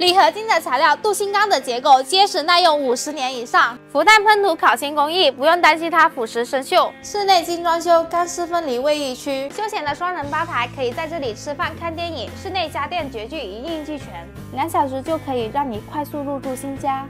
铝合金的材料镀锌钢的结构结实耐用五十年以上，氟碳喷涂烤漆工艺不用担心它腐蚀生锈。室内精装修，干湿分离卫浴区，休闲的双人吧台可以在这里吃饭看电影，室内家电绝具一应俱全，两小时就可以让你快速入住新家。